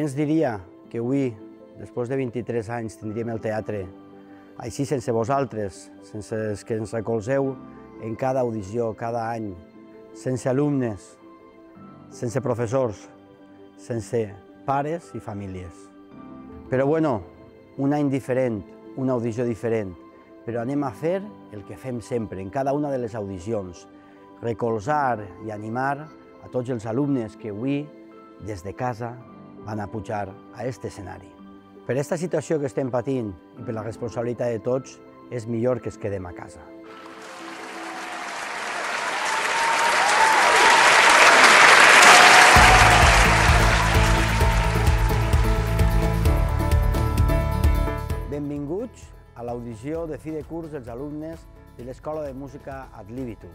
Ens diria que avui, després de 23 anys, tindríem el teatre així sense vosaltres, sense els que ens recolzeu en cada audició, cada any, sense alumnes, sense professors, sense pares i famílies. Però bueno, un any diferent, una audició diferent, però anem a fer el que fem sempre, en cada una de les audicions, recolzar i animar a tots els alumnes que avui, des de casa, van a pujar a aquest escenari. Per aquesta situació que estem patint i per la responsabilitat de tots, és millor que es quedem a casa. Benvinguts a l'audició de fi de curs dels alumnes de l'Escola de Música Ad Libitum.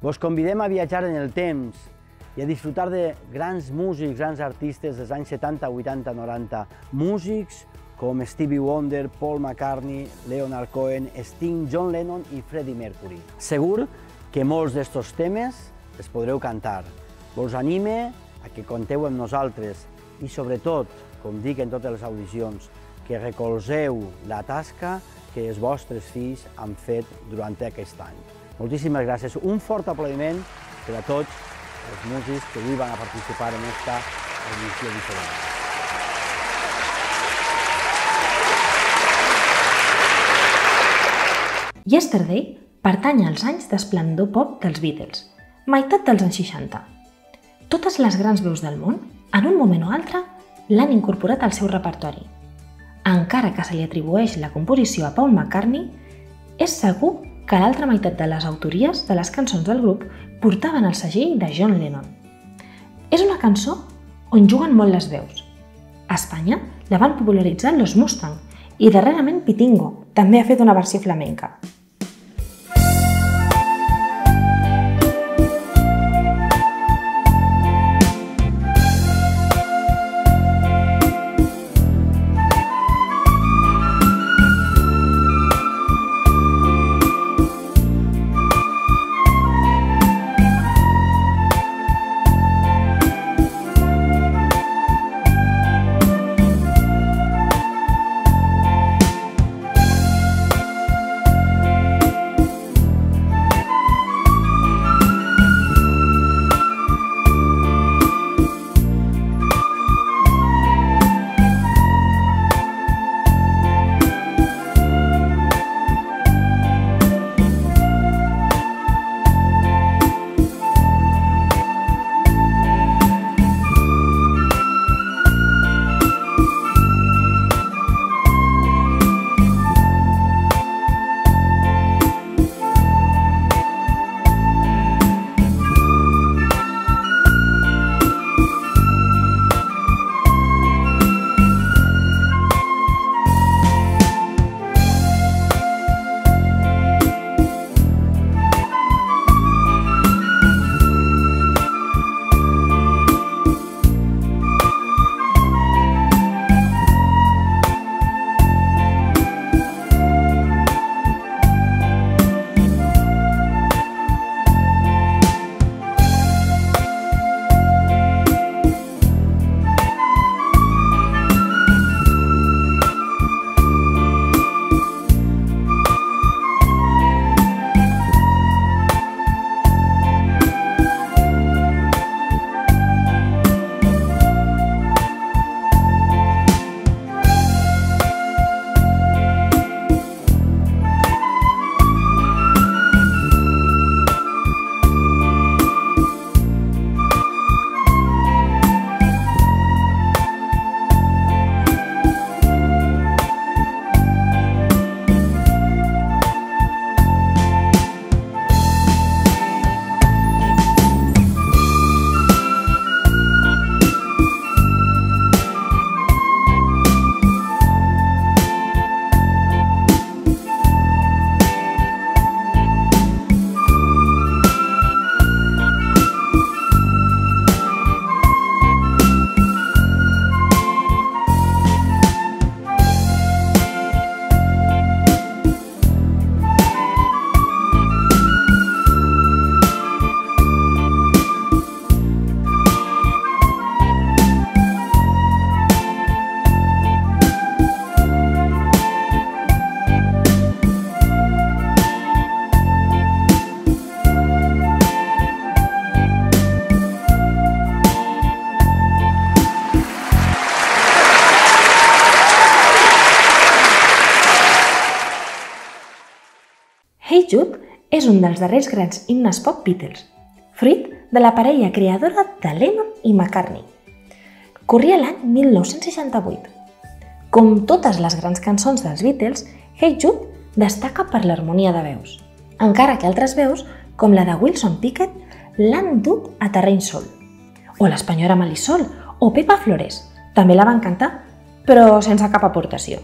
Vos convidem a viatjar en el temps i a disfrutar de grans músics, grans artistes dels anys 70, 80, 90, músics com Stevie Wonder, Paul McCartney, Leonard Cohen, Sting, John Lennon i Freddie Mercury. Segur que molts d'estos temes els podreu cantar. Vos anime a que conteu amb nosaltres i sobretot, com dic en totes les audicions, que recolzeu la tasca que els vostres fills han fet durant aquest any. Moltíssimes gràcies. Un fort aplaudiment per a tots els músics que van a participar en aquesta edició diferent. Yesterday pertany als anys d'esplendor pop dels Beatles, meitat dels anys 60. Totes les grans veus del món, en un moment o altre, l'han incorporat al seu repertori. Encara que se li atribueix la composició a Paul McCartney, és segur que l'altra meitat de les autories de les cançons del grup portaven el segell de John Lennon. És una cançó on juguen molt les veus. A Espanya la van popularitzar los Mustang i darrerament Pitingo també ha fet una versió flamenca. És un dels darrers grans himnes pop Beatles, fruit de la parella creadora de Lennon i McCartney. Corria l'any 1968. Com totes les grans cançons dels Beatles, Hey Jude destaca per l'harmonia de veus, encara que altres veus, com la de Wilson Pickett, l'han dut a terreny sol. O l'espanyora Malissol o Pepa Flores també la van cantar, però sense cap aportació.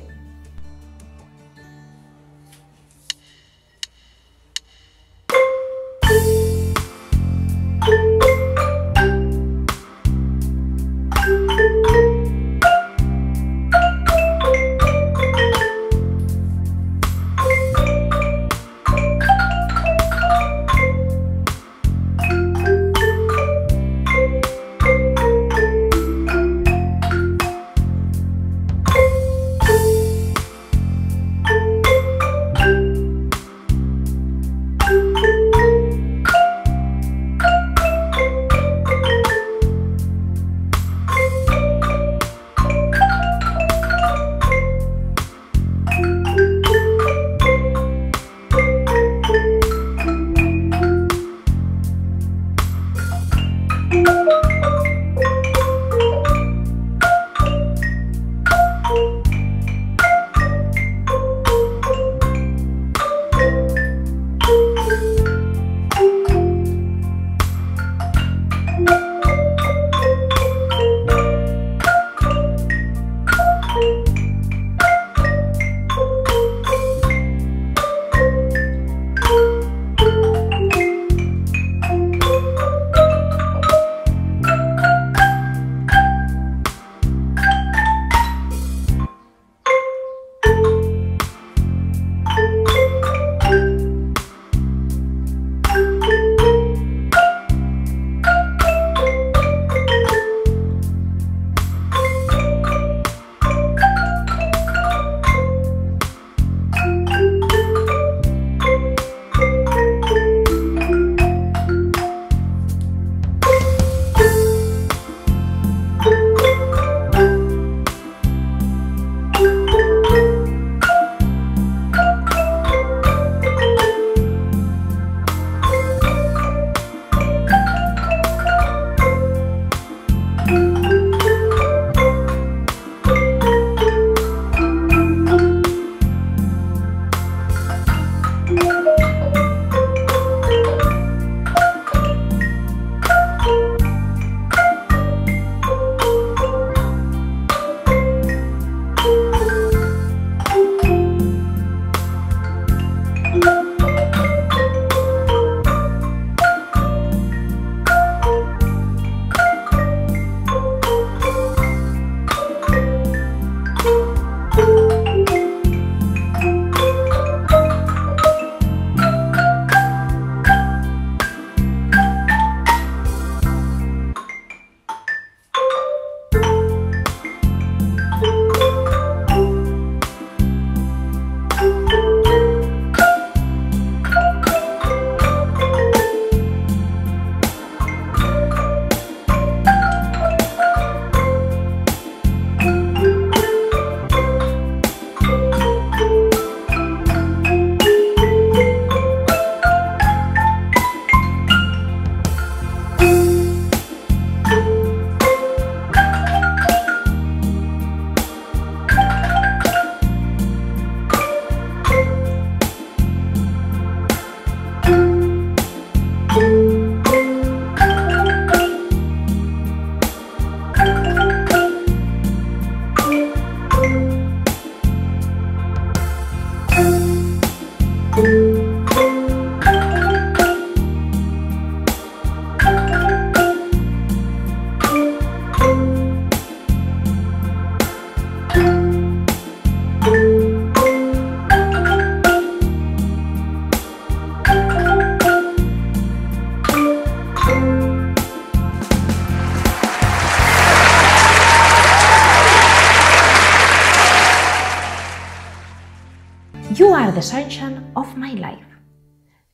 The sunshine of my life.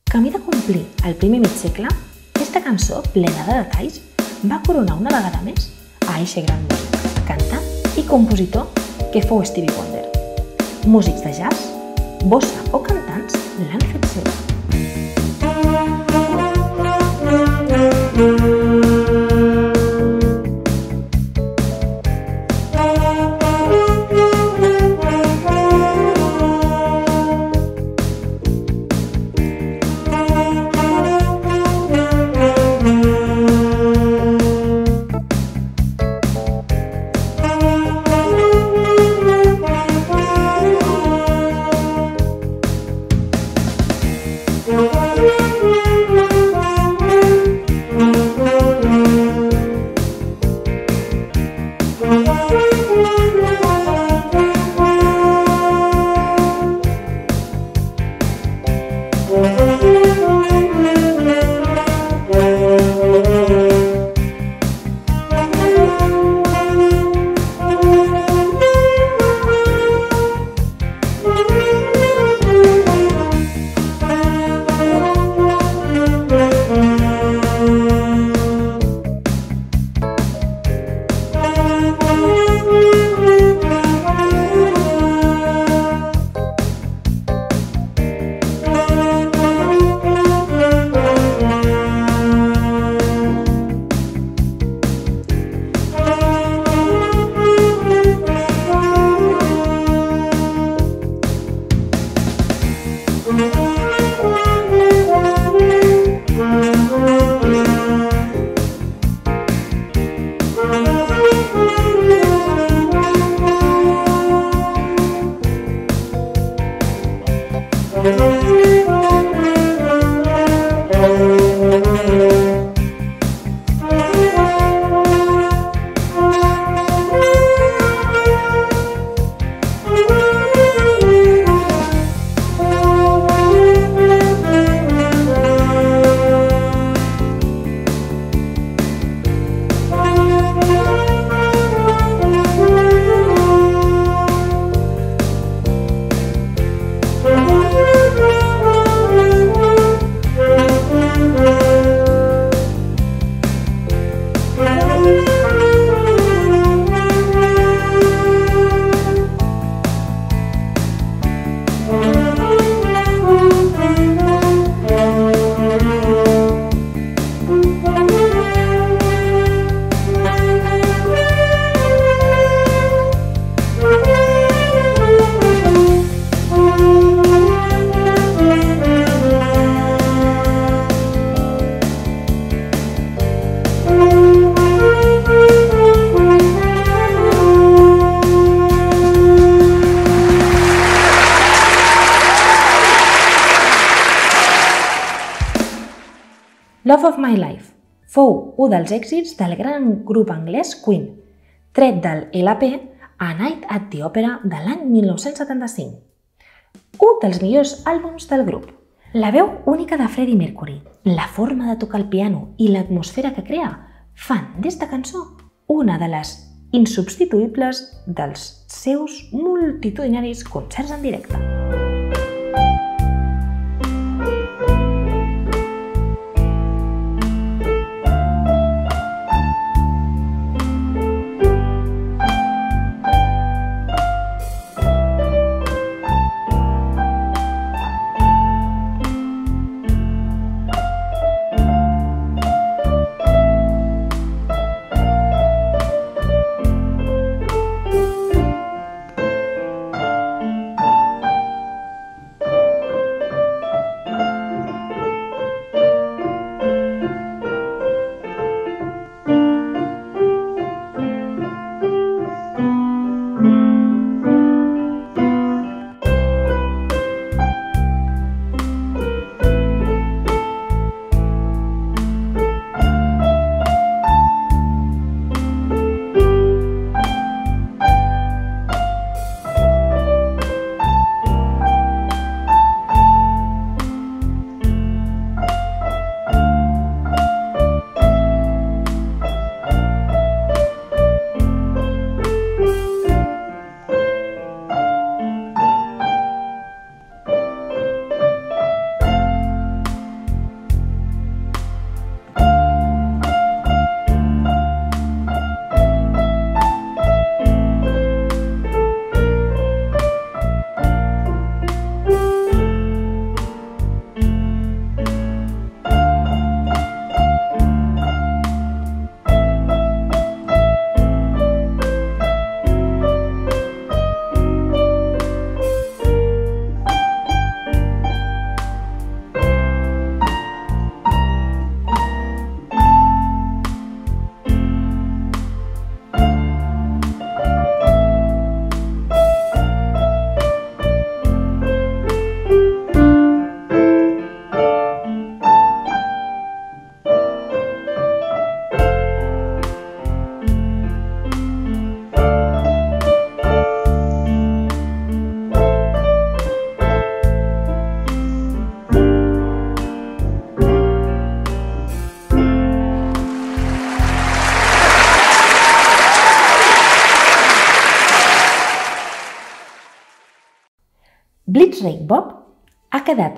Camí de complir el primer mig segle, aquesta cançó, plena de detalls, va coronar una vegada més a eixe gran músic, cantant i compositor que fou Stevie Wonder. Músics de jazz, bossa o cantants l'han fet seva. Love of My Life fou un dels èxits del gran grup anglès Queen, tret del LP A Night at the Opera de l'any 1975. Un dels millors àlbums del grup. La veu única de Freddie Mercury, la forma de tocar el piano i l'atmosfera que crea fan d'esta cançó una de les insubstituïbles dels seus multitudinaris concerts en directe.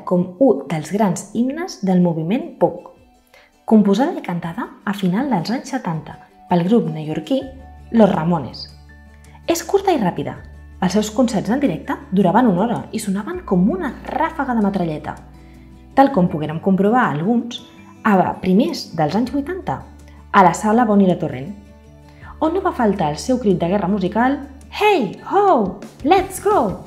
Com un dels grans himnes del moviment punk, composada i cantada a final dels anys 70 pel grup neoyorquí Los Ramones. És curta i ràpida. Els seus concerts en directe duraven una hora i sonaven com una ràfaga de metralleta, tal com poguérem comprovar alguns a primers dels anys 80 a la sala Boni la Torrent, on no va faltar el seu crit de guerra musical Hey, ho, let's go!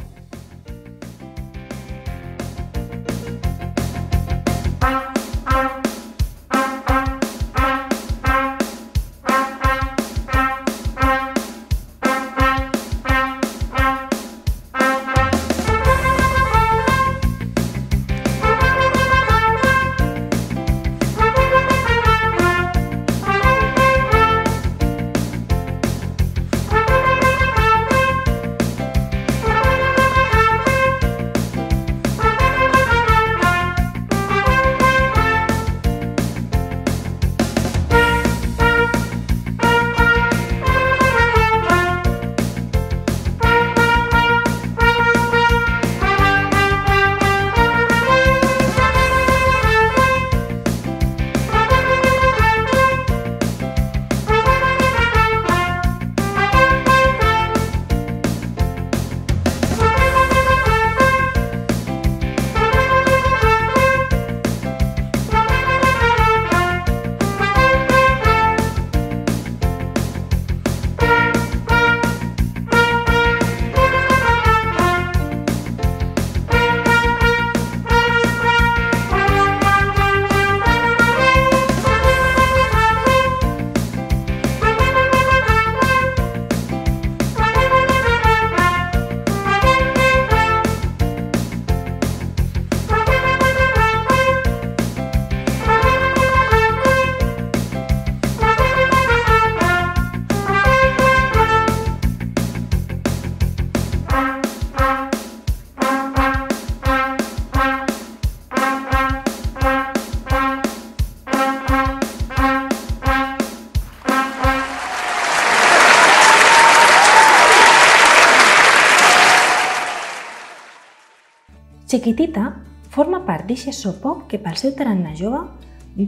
Chiquitita forma part d'eixe so pop que pel seu tarannà jove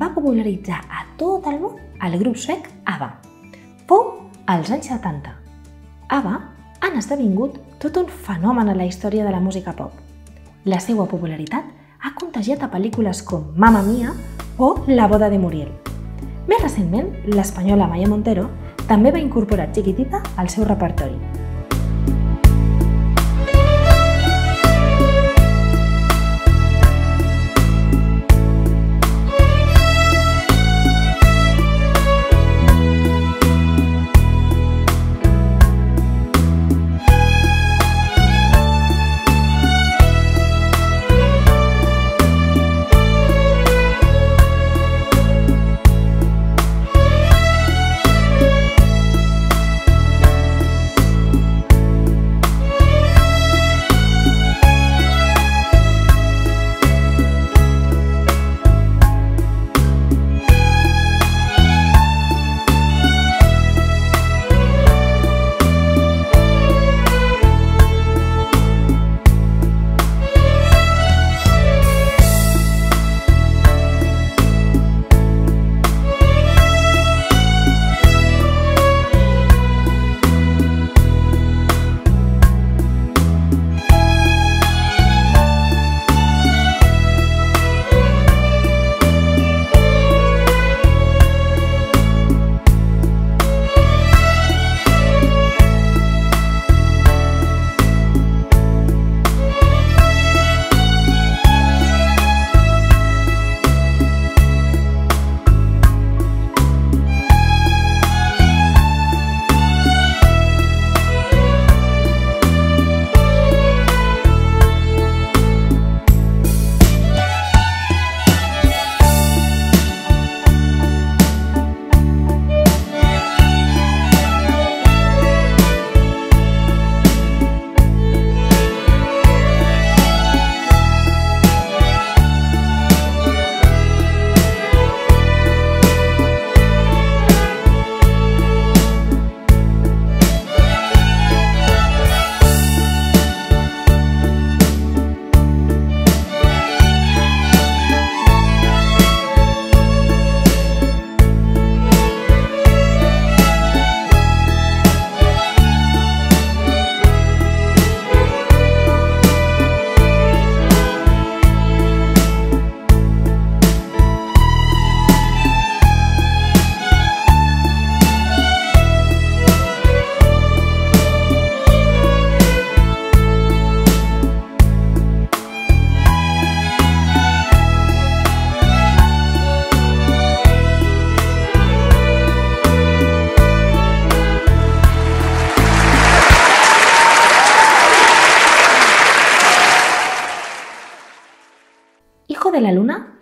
va popularitzar a tot el món el grup suec ABBA. Fou als anys 70. ABBA han esdevingut tot un fenomen a la història de la música pop. La seva popularitat ha contagiat a pel·lícules com Mamma Mia o La boda de Muriel. Més recentment, l'espanyola Maya Montero també va incorporar Chiquitita al seu repertori.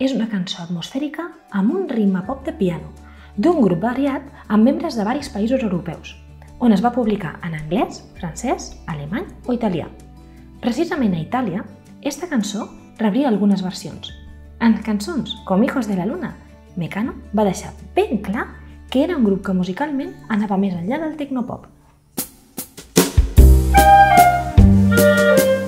És una cançó atmosfèrica amb un ritme pop de piano, d'un grup variat amb membres de varis països europeus, on es va publicar en anglès, francès, alemany o italià. Precisament a Itàlia, esta cançó rebria algunes versions. En cançons com Hijos de la Luna, Mecano va deixar ben clar que era un grup que musicalment anava més enllà del tecnopop. Boulevard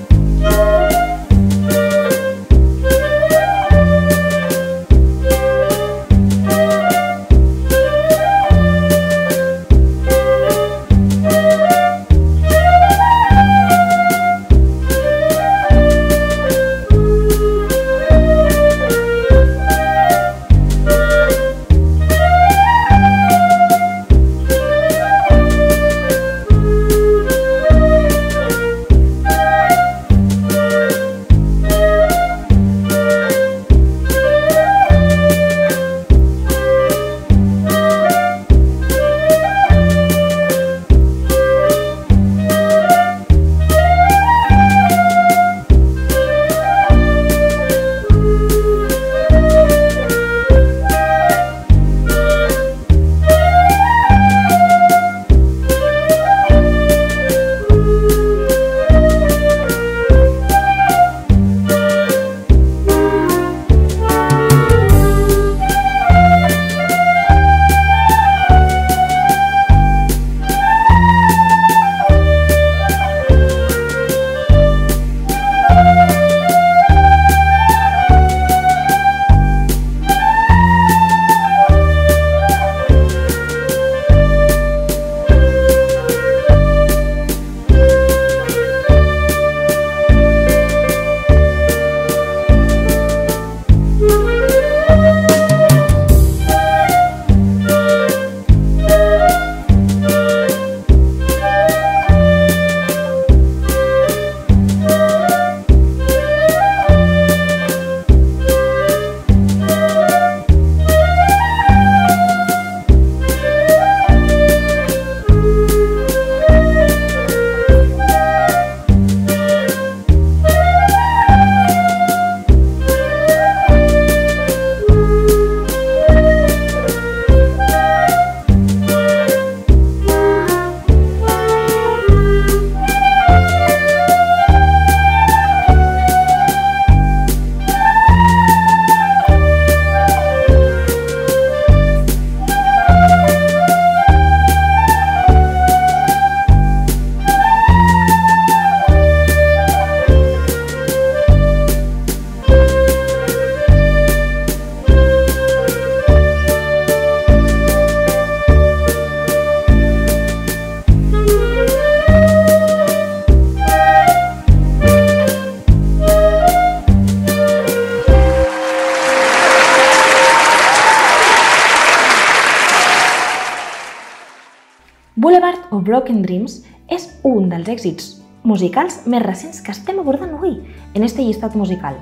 Broken Dreams és un dels èxits musicals més recents que estem abordant avui en este llistat musical.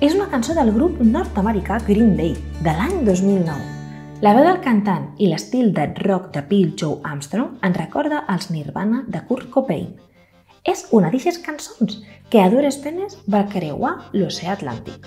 És una cançó del grup nord-americà Green Day, de l'any 2009. La veu del cantant i l'estil de rock de Bill Joe Armstrong en recorda als Nirvana de Kurt Cobain. És una d'aquestes cançons que a dures penes va creuar l'oceà Atlàntic.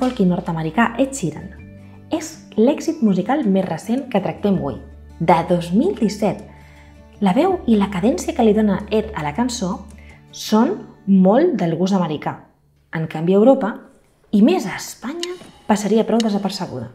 folk i nord-americà Ed Sheeran. És l'èxit musical més recent que tractem avui, de 2017. La veu i la cadència que li dona Ed a la cançó són molt del gust americà. En canvi, a Europa, i més a Espanya, passaria prou desapercebuda.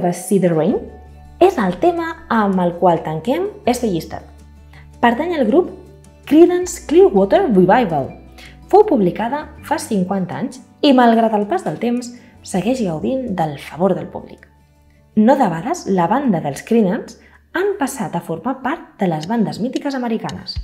Ever See the Rain? És el tema amb el qual tanquem este llistat. Pertany al grup Creedence Clearwater Revival. Fou publicada fa 50 anys i, malgrat el pas del temps, segueix gaudint del favor del públic. No debades, la banda dels Creedence han passat a formar part de les bandes mítiques americanes.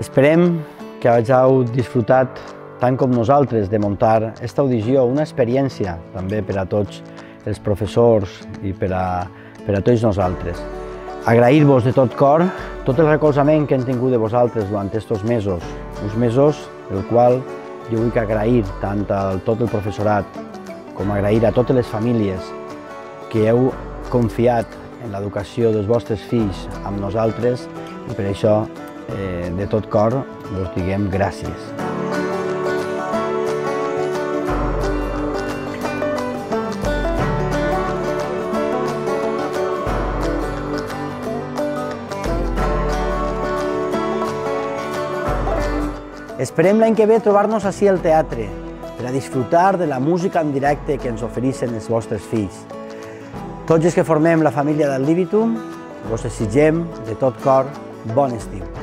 Esperem que hàgiu disfrutat tant com nosaltres de muntar aquesta audició, una experiència també per a tots els professors i per a, per a tots nosaltres. Agrair-vos de tot cor tot el recolzament que hem tingut de vosaltres durant aquests mesos, uns mesos el qual jo vull agrair tant a tot el professorat com agrair a totes les famílies que heu confiat en l'educació dels vostres fills amb nosaltres i per això eh, de tot cor us diguem gràcies. Esperem l'any que ve trobar-nos així al teatre per a disfrutar de la música en directe que ens ofereixen els vostres fills. Tots els que formem la família del Libitum, vos desitgem de tot cor bon estiu.